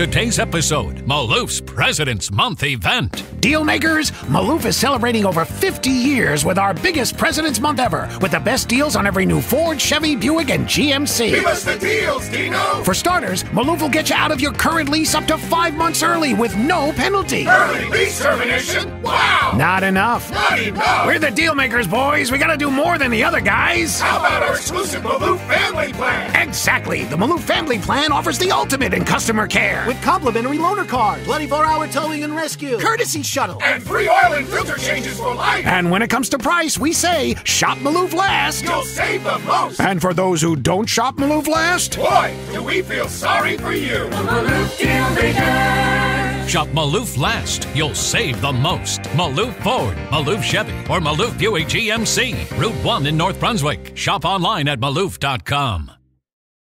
today's episode Malouf's President's Month event. Deal makers, Malouf is celebrating over 50 years with our biggest President's Month ever, with the best deals on every new Ford, Chevy, Buick, and GMC. Give us the deals, Dino! For starters, Malouf will get you out of your current lease up to five months early with no penalty. Early lease termination? Wow! Not enough. Not enough! We're the deal makers, boys. We gotta do more than the other guys. How about our exclusive Malouf family plan? Exactly. The Malouf family plan offers the ultimate in customer care. With complimentary loaner car, 24 hour towing and rescue, courtesy shuttle, and free oil and filter changes for life. And when it comes to price, we say shop Malouf last. You'll save the most. And for those who don't shop Malouf last, boy, do we feel sorry for you. Malouf deal maker. Shop Malouf last. You'll save the most. Malouf Ford, Malouf Chevy, or Malouf Buick GMC. Route 1 in North Brunswick. Shop online at malouf.com.